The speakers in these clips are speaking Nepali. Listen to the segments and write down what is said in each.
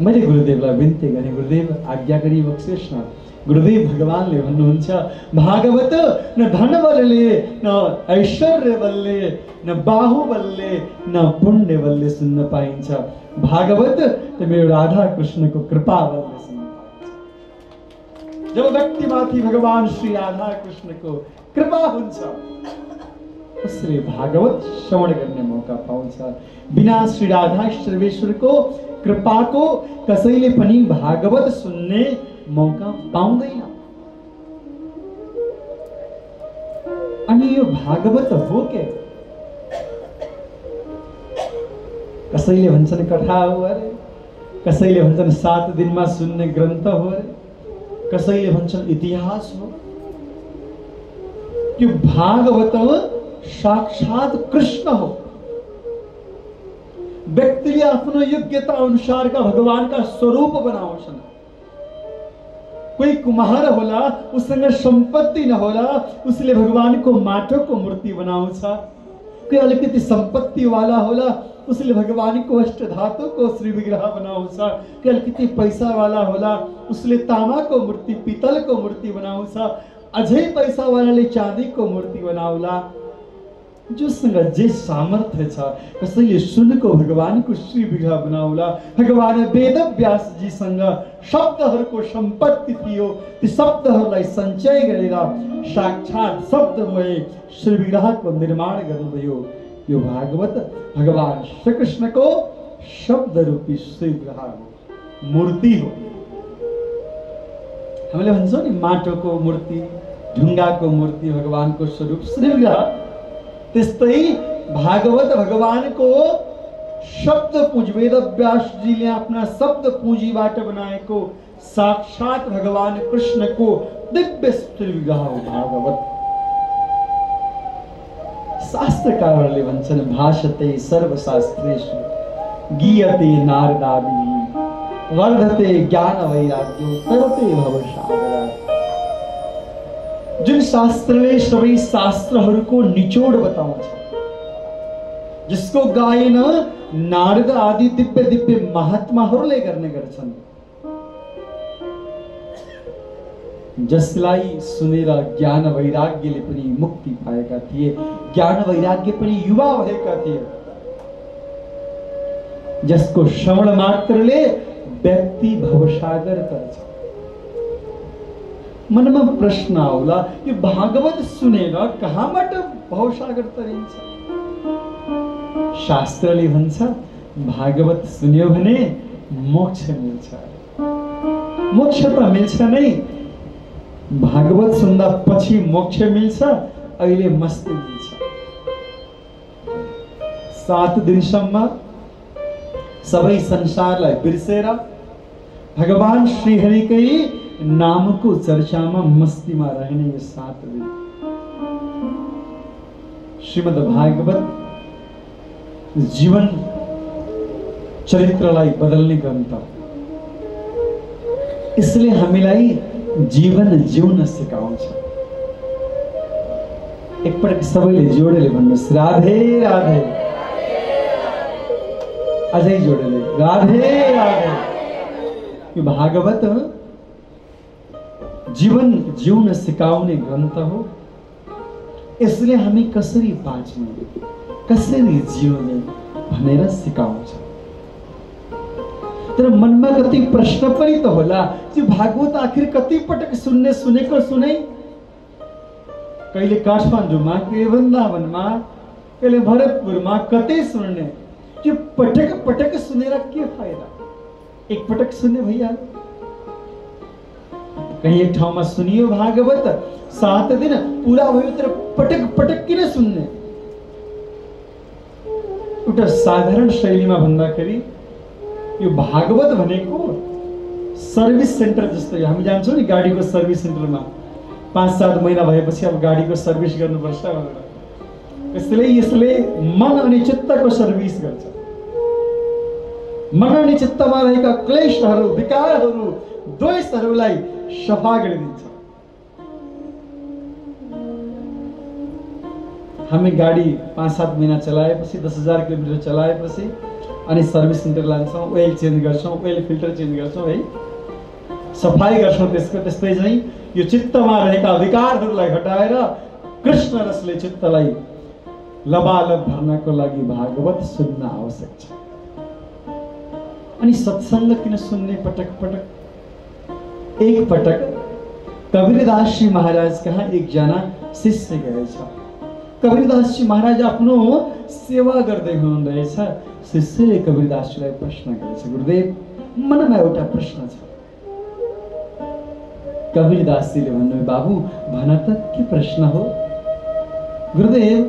मैले गुरुदेवलाई बिन्ती गरेँ गुरुदेव आज्ञा गरी बक्सेस् गुरुदेव भगवान्ले भन्नुहुन्छ भागवत न धन बलले न ऐश्वर्य बलले न बाहुबलले न पुण्य बलले सुन्न पाइन्छ। भागवत त मेरो राधा कृष्णको कृपा बलले सुन्न पाइन्छ। जब व्यक्तिमाथि भगवान श्री राधा कृष्णको कृपा हुन्छ उसले भागवत श्रवण गर्ने मौका पाउँछ। बिना श्री राधा सर्वेश्वरको कृपाको कसैले पनि भागवत सुन्ने मौका पाउँदैन अनि यो भागवत हो के कसैले भन्छन् कथा हो अरे कसैले भन्छन् सात दिनमा सुन्ने ग्रन्थ हो अरे कसैले भन्छन् इतिहास हो यो भागवत साक्षात कृष्ण हो? व्यक्तिले आफ्नो योग्यता अनुसारका भगवानका स्वरूप बनाउँछन् कोही कुम्हार होला उसँग संपत्ति नहोला उसले भगवानको माटोको मूर्ति बनाउँछ कोही अलिकति सम्पत्तिवाला होला उसले भगवानको अष्ट धातुको श्री विग्रह बनाउँछ कोही अलिकति पैसावाला होला उसले तामाको मूर्ति पितलको मूर्ति बनाउँछ अझै पैसावालाले चाँदीको मूर्ति बनाउला जोसँग जे सामर्थ्य छ कसैले सुनको भगवानको श्री विग्रह बनाउला। भगवान वेद व्यासजीसँग शब्दहरूको सम्पत्ति थियो ती शब्दहरूलाई सञ्चय गरेर साक्षात शब्दमय श्री विग्रहको निर्माण गर्नुभयो। यो भागवत भगवान श्रीकृष्णको शब्द रूपी श्री विग्रह हो मूर्ति हो। हामीले भन्छौँ नि माटोको मूर्ति ढुङ्गाको मूर्ति भगवानको स्वरूप श्री विग्रह त्यस्तै भागवत भगवानको शब्द पुँज वेद व्यासजीले आफ्ना शब्द पुँजीबाट बनाएको साक्षात भगवान कृष्णको दिव्य विग्रह हो भागवत। शास्त्रकारहरूले भन्छन् भाषते सर्वशास्त्रेषु गीयते नारदादि वर्धते ज्ञान वैराग्यो तरते भवसागरा जुन शास्त्रले सबै शास्त्रहरूको निचोड बताउँछ जसको गायन नारद आदि दिव्य दिव्य महात्माहरूले गर्ने गर्छन् जसलाई सुनेर ज्ञान वैराग्यले पनि मुक्ति पाएका थिए ज्ञान वैराग्य पनि युवा भएका थिए। जसको श्रवण मात्रले व्यक्ति भवसागर गर्छ मनमा प्रश्न आउला यो भागवत सुनेर कहाँबाट भवसागर तरिन्छ? शास्त्रले भन्छ भागवत सुन्यो भने मोक्ष मिल्छ। मोक्ष त मिल्छ नै। भागवत सुन्दा पछि मोक्ष मिल्छ अहिले मस्ती मिल्छ। सात दिनसम्म सबै संसारलाई बिर्सेर भगवान श्रीहरिकै चर्चामा मस्तीमा रहने यो सात दिन श्रीमद् भागवत जीवन चरित्रलाई बदल्ने ग्रन्थ। यसले हामीलाई जीवन जिउन सिकाउँछ। एकपटक सबैले जोडेर भन्नुहोस् राधे राधे। अझै जोडेर राधे राधे। यो भागवत जीवन जिउन सिकाउने ग्रन्थ हो। यसले हामी कसरी बाँच्ने कसरी जिउने भनेर सिकाउँछ तर मनमा कति प्रश्न पनि त होला त्यो भागवत आखिर कति पटक सुन्ने सुनेको सुनै? कहिले काठमाडौँमा कहिले वृन्दावनमा कहिले भरतपुरमा कतै सुन्ने? त्यो पटक पटक सुनेर के फाइदा एक पटक सुन्ने भइहाल्यो कहीँ एक ठाउँमा सुनियो भागवत सात दिन पुरा भयो तर पटक पटक किन सुन्ने। एउटा साधारण शैलीमा भन्दाखेरि यो भागवत भनेको सर्भिस सेन्टर जस्तो हामी जान्छौँ नि गाडीको सर्भिस सेन्टरमा पाँच सात महिना भएपछि अब गाडीको सर्भिस गर्नुपर्छ भनेर यसले यसले मन अनि चित्तको सर्भिस गर्छ। मन अनि चित्तमा रहेका क्लेशहरू विकारहरू द्वेषहरूलाई गरिदिन्छ हामी गाडी पाँच सात महिना चलाएपछि दस हजार किलोमिटर चलाएपछि अनि सर्भिस सेन्टर लान्छौँ ओइल चेन्ज गर्छौँ ओइल फिल्टर चेन्ज गर्छौँ है सफाइ गर्छौँ त्यसको त्यस्तै चाहिँ यो चित्तमा रहेका विकारहरूलाई हटाएर कृष्ण रसले चित्तलाई लबालब भर्नको लागि भागवत सुन्न आवश्यक छ अनि सत्सङ्ग किन सुन्ने पटक पटक एक पटक कबीरदास जी महाराज कहाँ एकजना शिष्य गएछ कबीरदास जी महाराज आफ्नो गर्दै गुरुदेव मनमा एउटा प्रश्न छ। कबीरदासजीले भन्नुभयो बाबु भन त के प्रश्न हो? गुरुदेव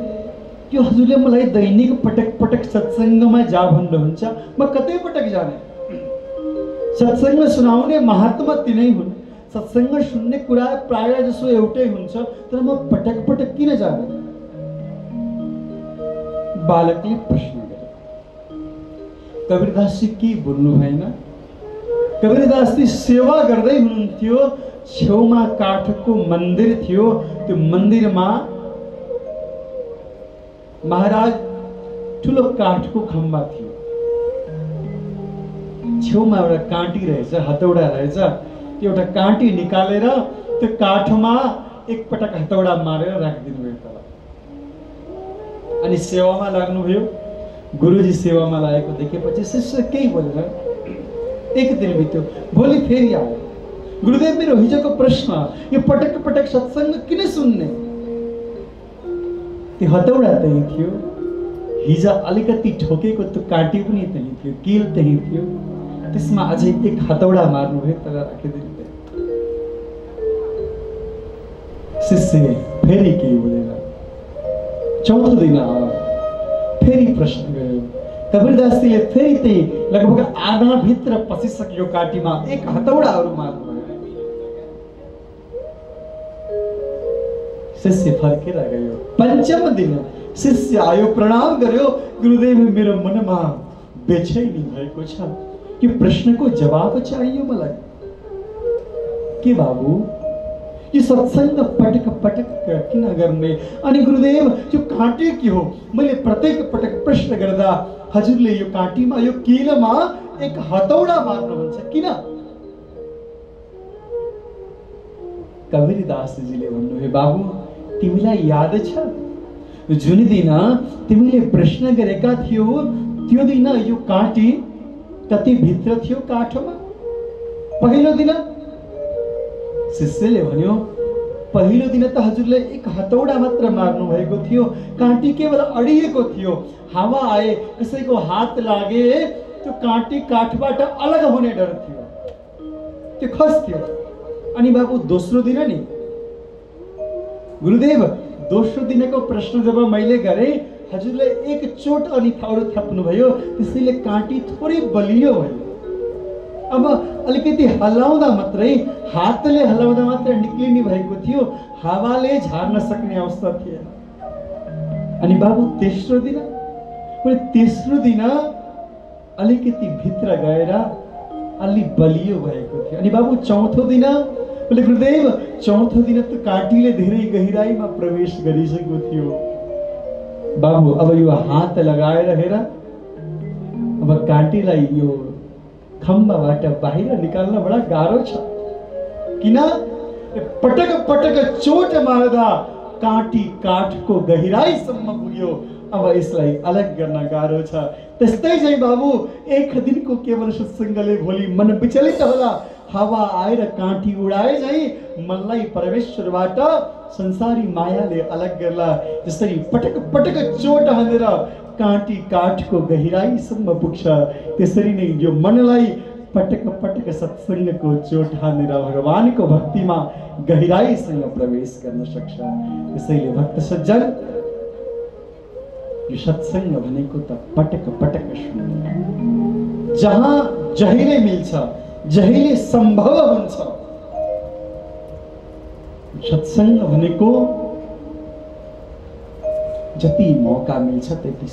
त्यो हजुरले मलाई दैनिक पटक पटक सत्सङ्गमा जा भन्नुहुन्छ। म कतै पटक जाने? सत्सङ्ग सुनाउने महात्मा तिनै हुन्। सत्सङ्ग सुन्ने कुरा प्राय जसो एउटै हुन्छ तर म पटक पटक किन जाने? बालकले प्रश्न गरे। कबीरदासजी के बोल्नु भएन? कबीरदासजी सेवा गर्दै हुनुहुन्थ्यो। छेउमा काठको मन्दिर थियो। त्यो मन्दिरमा महाराज ठुलो काठको खम्बा थियो। छेउमा एउटा काँटी रहेछ हतौडा रहेछ। त्यो एउटा काँटी निकालेर त्यो काठमा एकपटक हतौडा मारेर राखिदिनु भयो तल। अनि सेवामा लाग्नुभयो। गुरुजी सेवामा लागेको देखेपछि शिष्य केही बोलेर एक दिन बित्यो भोलि फेरि आयो गुरुदेव मेरो हिजोको प्रश्न यो पटक पटक सत्सङ्ग किन सुन्ने? त्यो हतौडा त्यही थियो। हिजो अलिकति ठोकेको त्यो काटी पनि त्यही थियो किल त्यही थियो। त्यसमा अझै एक हतौडा मार्नुभयो तर राखिदिनु शिष्य फेरि केही बोलेर चौथो दिन आयो फेरि प्रश्न गयो। कबीरदासजीले फेरि त्यही लगभग आधाभित्र पसिसक्यो काटीमा एक हतौडाहरू मार्नुभयो शिष्य फर्केर गयो। पञ्चम दिन शिष्य आयो प्रणाम गर्यो गुरुदेव मेरो मनमा बेचैनी भएको छ यो प्रश्नको जवाब चाहियो मलाई। के बाबु, यो सत्सङ्ग पटक पटक किन गर्ने अनि गुरुदेव यो काँटी के हो मैले प्रत्येक पटक प्रश्न गर्दा हजुरले यो काँटीमा यो किलमा एक हतौडा मार्नुहुन्छ किन कबीरदासजीले भन्नुभयो बाबु, तिमीलाई याद छ? जुन दिन तिमीले प्रश्न गरेका थियो, त्यो दिन यो काँटी कति भित्र थियो काठमा। पहिलो दिन शिष्यले भन्यो पहिलो दिन त हजुरले एक हतौडा मात्र मार्नु भएको थियो। काँटी केवल अडिएको थियो। हावा आए कसैको हात लागे त्यो काँटी काठबाट अलग हुने डर थियो। त्यो खस्थ्यो अनि बाबु दोस्रो दिन नि? गुरुदेव दोस्रो दिनको प्रश्न जब मैले गरेँ एक चोट अनि अरू थप्नुभयो त्यसैले काँटी थोरै बलियो भयो। अब अलिकति हल्लाउँदा मात्रै हातले हल्लाउँदा मात्रै निक्लिने भएको थियो हावाले झार्न सक्ने अवस्था थिएन। अनि बाबु तेस्रो दिन तेस्रो दिन अलिकति भित्र गएर अलि बलियो भएको थियो। अनि बाबु चौथो दिन बोले गुरुदेव चौथो दिन त काँटीले धेरै गहिराईमा प्रवेश गरिसकेको थियो। बाबु अब यो हात लगाएर हेर। अब काँटीलाई यो खम्बाबाट बाहिर निकाल्न बडा गाह्रो छ। किन? पटक पटक चोट मार्दा काँटी काठको गहिराईसम्म पुग्यो। अब यसलाई अलग गर्न गाह्रो छ। त्यस्तै चाहिँ बाबु एक दिनको केवल सत्सङ्गले भोलि मन विचलित होला। हावा आएर काँटी उडाए झै मनलाई परमेश्वरबाट संसारी मायाले अलग गर्ला। जसरी पटक पटक चोट हानेर काँटी काठको गहिराईसम्म पुग्छ। त्यसरी नै यो मनलाई पटक पटक सत्सङ्गको चोट हानेर भगवानको भक्तिमा गहिराईसँग प्रवेश गर्न सक्छ। त्यसैले भक्त सज्जन यो सत्सङ्ग भनेको त पटक पटक सुन्नु। जहाँ जहिले मिल्छ जहिले सम्भव हुन्छ सत्सङ्ग भनेको जति मौका मिल्छ त्यति